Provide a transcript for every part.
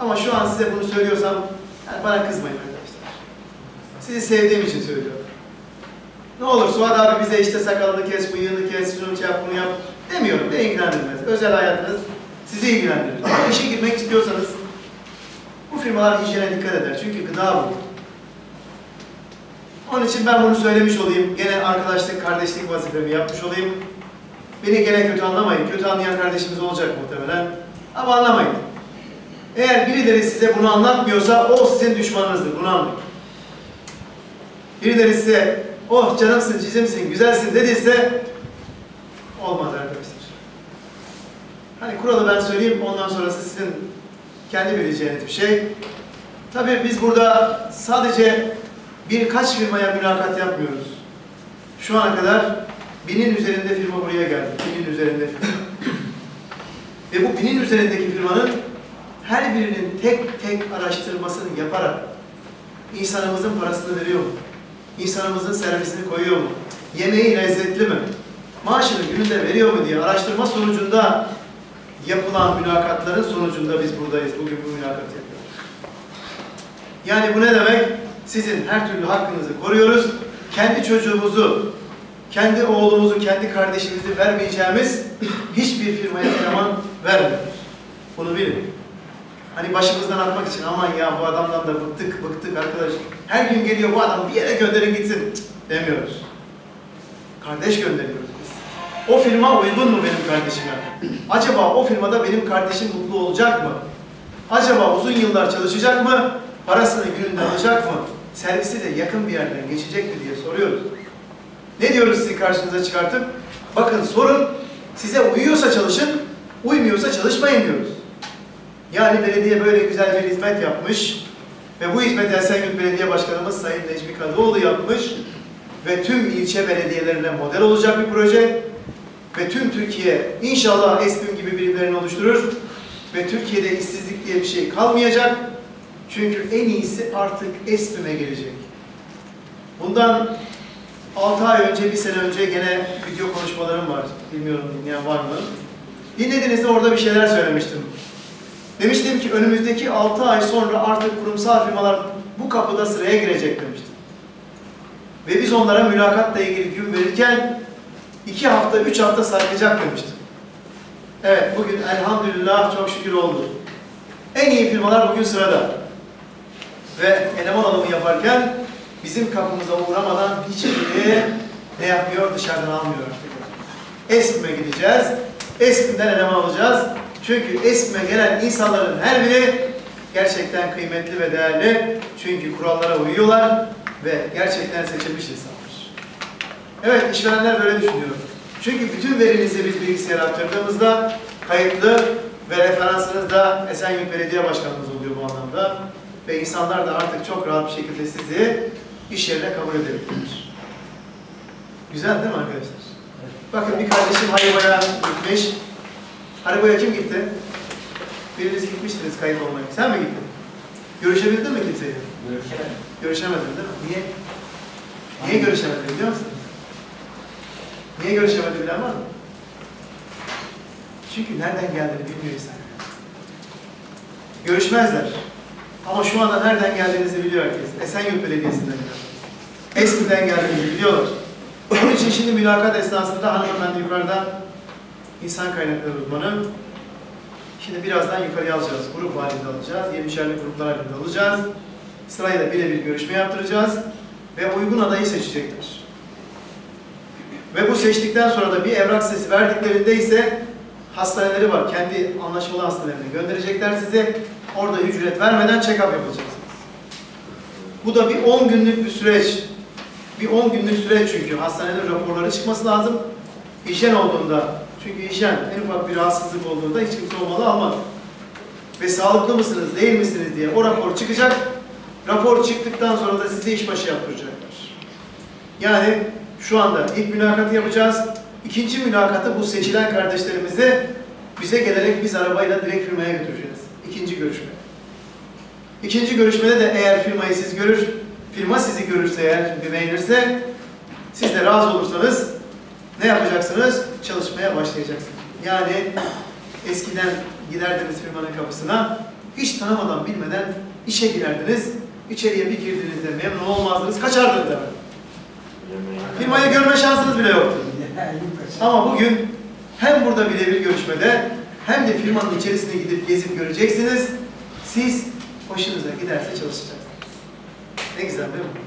Ama şu an size bunu söylüyorsam yani bana kızmayın arkadaşlar. Sizi sevdiğim için söylüyorum. Ne olur Suat abi bize işte sakalını kes, bıyığını kes, şunu yap, bunu yap demiyorum. Ne ilgilendirmez. Özel hayatınız sizi ilgilendirir. İşe girmek istiyorsanız bu firmalar hijyene dikkat eder. Çünkü gıda bu. Onun için ben bunu söylemiş olayım. Gene arkadaşlık, kardeşlik vazifemi yapmış olayım. Beni gene kötü anlamayın. Kötü anlayan kardeşimiz olacak muhtemelen. Ama anlamayın. Eğer birileri size bunu anlatmıyorsa o sizin düşmanınızdır. Bunu anlayın. Birileri size oh canımsın, cizimsin, güzelsin dediyse olmaz arkadaşlar. Hani kuralı ben söyleyeyim ondan sonrası sizin kendi bileceğiniz bir şey. Tabii biz burada sadece birkaç firmaya mülakat yapmıyoruz. Şu ana kadar binin üzerinde firma buraya geldi. Binin üzerinde firma. Ve bu binin üzerindeki firmanın her birinin tek tek araştırmasını yaparak insanımızın parasını veriyor mu? İnsanımızın servisini koyuyor mu? Yemeği lezzetli mi? Maaşını gününde veriyor mu diye araştırma sonucunda yapılan mülakatların sonucunda biz buradayız. Bugün bu mülakat yapıyoruz. Yani bu ne demek? Sizin her türlü hakkınızı koruyoruz. Kendi çocuğumuzu, kendi oğlumuzu, kendi kardeşimizi vermeyeceğimiz hiçbir firmaya eleman vermiyoruz. Bunu bilin. Hani başımızdan atmak için aman ya bu adamdan da bıktık bıktık arkadaş. Her gün geliyor bu adam bir yere gönderin gitsin demiyoruz. Kardeş gönderiyoruz biz. O firma uygun mu benim kardeşime? Acaba o firmada benim kardeşim mutlu olacak mı? Acaba uzun yıllar çalışacak mı? Parasını gününde alacak mı? Servisi de yakın bir yerden geçecek mi diye soruyoruz. Ne diyoruz sizin karşınıza çıkartıp? Bakın sorun size uyuyorsa çalışın, uymuyorsa çalışmayın diyoruz. Yani belediye böyle güzel bir hizmet yapmış ve bu hizmeti Esenyurt Belediye Başkanımız Sayın Necmi Kadıoğlu yapmış ve tüm ilçe belediyelerine model olacak bir proje ve tüm Türkiye inşallah ESPİM gibi birimlerini oluşturur ve Türkiye'de işsizlik diye bir şey kalmayacak. Çünkü en iyisi artık ESPİM'e gelecek. Bundan 6 ay önce, bir sene önce gene video konuşmalarım var. Bilmiyorum dinleyen var mı? Dinlediğinizde orada bir şeyler söylemiştim. Demiştim ki önümüzdeki 6 ay sonra artık kurumsal firmalar bu kapıda sıraya girecek demiştim. Ve biz onlara mülakatla ilgili gün verirken 2 hafta, 3 hafta sarkacak demiştim. Evet, bugün elhamdülillah çok şükür oldu. En iyi firmalar bugün sırada. Ve eleman alımı yaparken bizim kapımıza uğramadan hiçbiri ne yapmıyor, dışarıdan almıyor artık. Esm'e gideceğiz, Esm'den eleman alacağız. Çünkü Esm'e gelen insanların her biri gerçekten kıymetli ve değerli. Çünkü kurallara uyuyorlar ve gerçekten seçilmiş insanlar. Evet, işverenler böyle düşünüyor. Çünkü bütün verinizi biz bilgisayara aktardığımızda kayıtlı ve referansınız da Esenyurt Belediye Başkanımız oluyor bu anlamda. Ve insanlar da artık çok rahat bir şekilde sizi iş yerine kabul edebilirler. Güzel değil mi arkadaşlar? Bakın bir kardeşim Hariba'ya gitmiş. Hariba'ya kim gitti? Biriniz gitmiştiniz kayıt olmaya. Sen mi gittin? Görüşebildin mi kimseyle? Görüşelim. Görüşemedin değil mi? Niye? Niye görüşemedin biliyor musun? Niye görüşemedi bilen var mı? Çünkü nereden geldiğini bilmiyor insan. Görüşmezler. Ama şu anda nereden geldiğinizi biliyor herkes. Esenyurt Belediyesi'nden biliyor. Eskiden geldiğinizi biliyorlar. Onun için şimdi mülakat esnasında hanımefendi yukarıda insan kaynakları uzmanı. Şimdi birazdan yukarıya alacağız. Grup halinde alacağız. 20'şerli gruplar halinde alacağız. Sırayla birebir görüşme yaptıracağız. Ve uygun adayı seçecekler. Ve bu seçtikten sonra da bir evrak sesi verdiklerinde ise hastaneleri var. Kendi anlaşmalı hastanelerine gönderecekler size. Orada ücret vermeden check-up yapacaksınız. Bu da bir 10 günlük bir süreç. Bir 10 günlük süreç çünkü. Hastanelerin raporları çıkması lazım. Hijyen olduğunda, çünkü hijyen en ufak bir rahatsızlık olduğunda hiç kimse olmalı almaz. Ve sağlıklı mısınız, değil misiniz diye o rapor çıkacak. Rapor çıktıktan sonra da sizi işbaşı yaptıracaklar. Yani şu anda ilk mülakatı yapacağız. İkinci mülakatı bu seçilen kardeşlerimizi bize gelerek biz arabayla direkt firmaya götüreceğiz. İkinci görüşme. İkinci görüşmede de eğer firmayı siz görür, firma sizi görürse eğer beğenirse, siz de razı olursanız ne yapacaksınız? Çalışmaya başlayacaksınız. Yani eskiden giderdiniz firmanın kapısına, hiç tanımadan bilmeden işe girerdiniz. İçeriye bir girdiğinizde memnun olmazdınız, kaçardınız hemen. Firmayı görme şansınız bile yoktu. Ama bugün hem burada birebir görüşmede hem de firmanın içerisine gidip gezip göreceksiniz. Siz hoşunuza giderse çalışacaksınız. Ne güzel değil mi?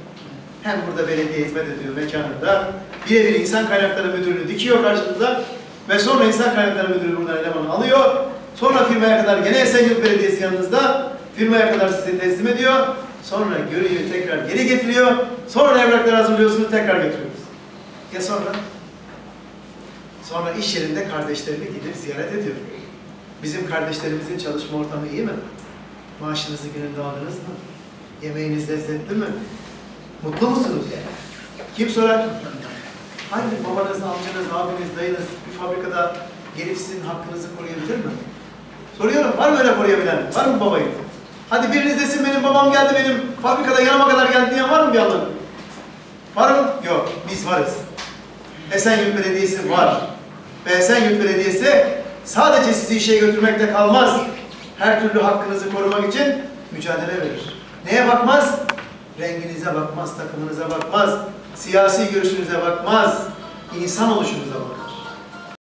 Hem burada belediye hizmet ediyor mekanında. Birebir insan kaynakları müdürünü dikiyor karşınıza. Ve sonra insan kaynakları müdürü buradan elemanı alıyor. Sonra firmaya kadar gene Esenyurt Belediyesi yanınızda. Firmaya kadar size teslim ediyor. Sonra görüyor tekrar geri getiriyor. Sonra evrakları hazırlıyorsunuz tekrar götürüyoruz. Ya sonra? Sonra iş yerinde kardeşlerini gidip ziyaret ediyor. Bizim kardeşlerimizin çalışma ortamı iyi mi? Maaşınızı gününde aldınız mı? Yemeğiniz lezzetli mi? Mutlu musunuz? Kim sorar? Hangi babanız, amcanız, abiniz, dayınız bir fabrikada gelip sizin hakkınızı koruyabilir mi? Soruyorum, var mı öyle koruyabilen? Var mı babayı? Hadi biriniz desin benim babam geldi benim fabrikada yanıma kadar geldi diyen var mı bir anlamı? Var mı? Yok, biz varız. Esenyurt Belediyesi var. Ve Esenyurt Belediyesi sadece sizi işe götürmekle kalmaz. Her türlü hakkınızı korumak için mücadele verir. Neye bakmaz? Renginize bakmaz, takımınıza bakmaz, siyasi görüşünüze bakmaz, insan oluşunuza bakar.